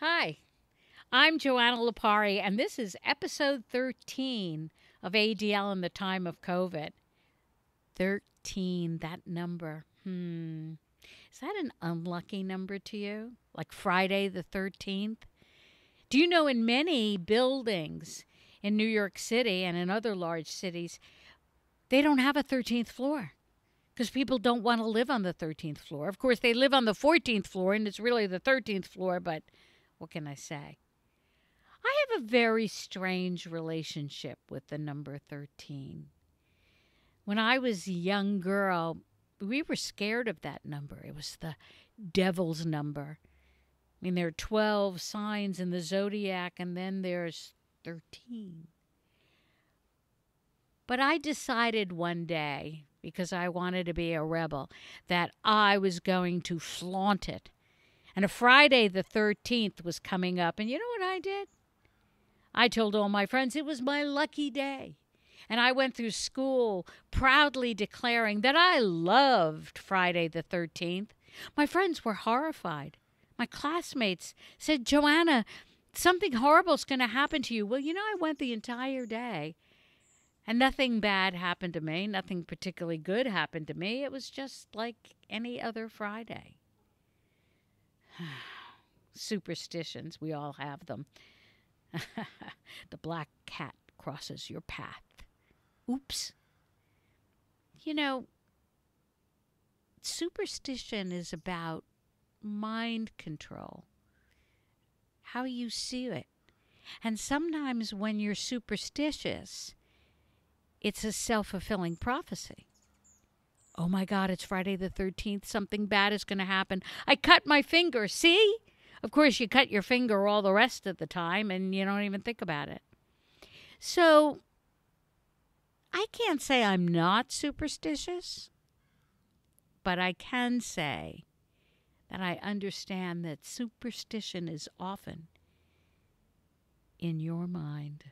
Hi, I'm Joanna Lapari, and this is episode 13 of ADL in the time of COVID. 13, that number. Hmm. Is that an unlucky number to you? Like Friday the 13th? Do you know in many buildings in New York City and in other large cities, they don't have a 13th floor? because people don't want to live on the 13th floor. Of course, they live on the 14th floor, and it's really the 13th floor, but what can I say? I have a very strange relationship with the number 13. When I was a young girl, we were scared of that number. It was the devil's number. I mean, there are 12 signs in the zodiac, and then there's 13. But I decided one day, because I wanted to be a rebel, that I was going to flaunt it. And a Friday the 13th was coming up. And you know what I did? I told all my friends it was my lucky day. And I went through school proudly declaring that I loved Friday the 13th. My friends were horrified. My classmates said, Joanna, something horrible's going to happen to you. Well, you know, I went the entire day and nothing bad happened to me. Nothing particularly good happened to me. It was just like any other Friday. Superstitions, we all have them. the black cat crosses your path. Oops. You know, superstition is about mind control, how you see it. And sometimes when you're superstitious, it's a self fulfilling prophecy. Oh my God, it's Friday the 13th. Something bad is going to happen. I cut my finger. See? Of course, you cut your finger all the rest of the time and you don't even think about it. So, I can't say I'm not superstitious, but I can say that I understand that superstition is often in your mind.